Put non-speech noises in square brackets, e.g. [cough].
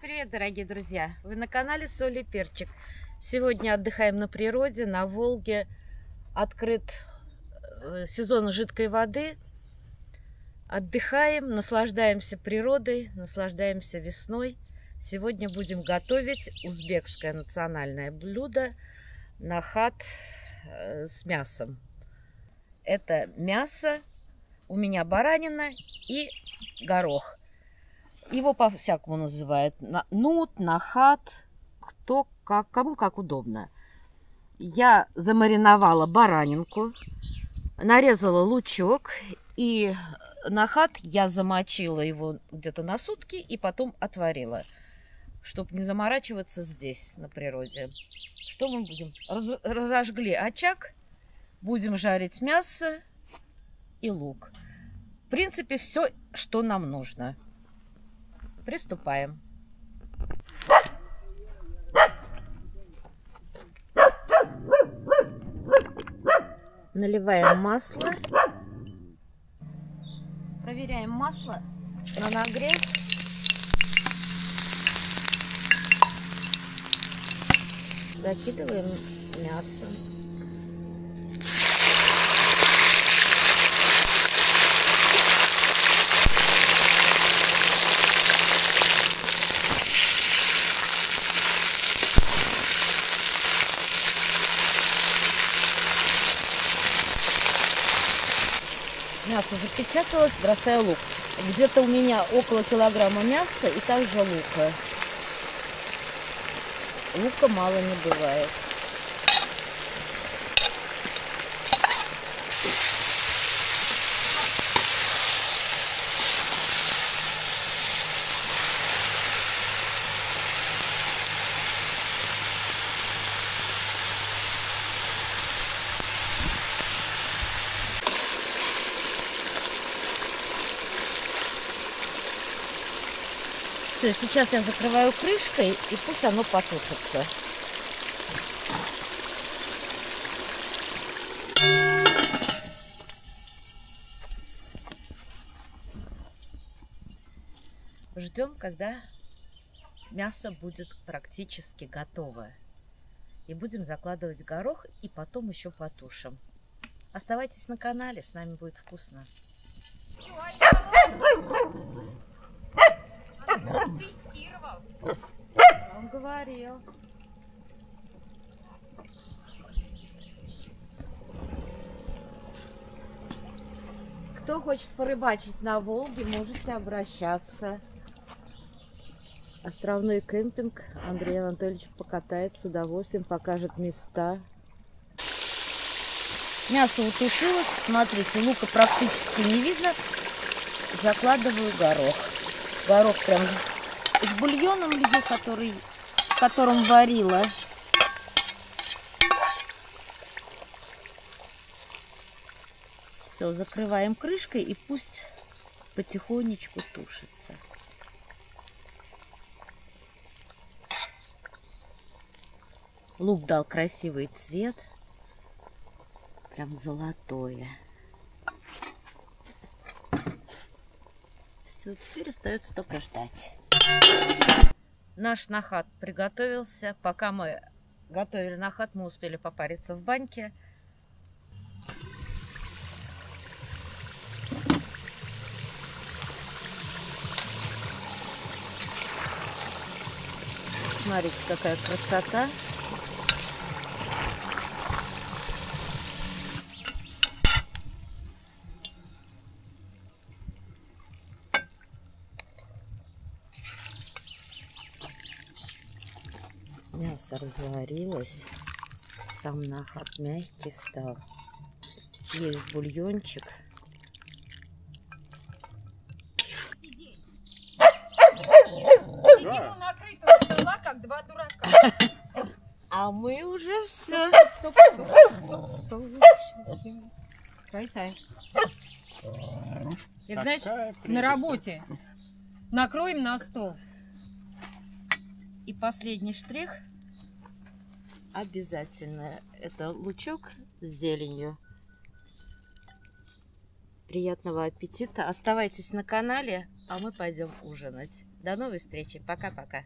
привет, дорогие друзья! Вы на канале Соль и Перчик. Сегодня отдыхаем на природе, на Волге. Открыт э, сезон жидкой воды. Отдыхаем, наслаждаемся природой, наслаждаемся весной. Сегодня будем готовить узбекское национальное блюдо нахат э, с мясом. Это мясо, у меня баранина и горох. Его по-всякому называют. Нут, нахат, кто как, кому как удобно. Я замариновала баранинку, нарезала лучок и нахат я замочила его где-то на сутки и потом отварила, чтобы не заморачиваться здесь, на природе. Что мы будем? Раз, разожгли очаг, будем жарить мясо и лук. В принципе, все, что нам нужно. Приступаем. Наливаем масло. Проверяем масло на нагрев. Закидываем мясо. Мясо запечаталось, бросаю лук. Где-то у меня около килограмма мяса и также лука. Лука мало не бывает. Все, сейчас я закрываю крышкой, и пусть оно потушится. Ждем, когда мясо будет практически готово. И будем закладывать горох, и потом еще потушим. Оставайтесь на канале, с нами будет вкусно. Он говорил. Кто хочет порыбачить на Волге, можете обращаться. Островной кемпинг. Андрей Анатольевич покатает с удовольствием, покажет места. Мясо утушилось. Смотрите, лука практически не видно. Закладываю горох горох прям с бульоном лью, который, в котором варила. Все, закрываем крышкой и пусть потихонечку тушится. Лук дал красивый цвет, прям золотое. Все, теперь остается только ждать. Наш нахат приготовился. Пока мы готовили нахат, мы успели попариться в баньке. Смотрите, какая красота. Мясо разварилось. Сам нахат мягкий стал. Есть бульончик. Сидим у накрытого стола, как два дурака. [laughs] А мы уже все. Стоп, стоп, стоп, стоп. Сейчас я... Кайсай. Это знаешь, на работе накроем на стол. И последний штрих обязательно. Это лучок с зеленью. Приятного аппетита. Оставайтесь на канале, а мы пойдем ужинать. До новой встречи. Пока-пока.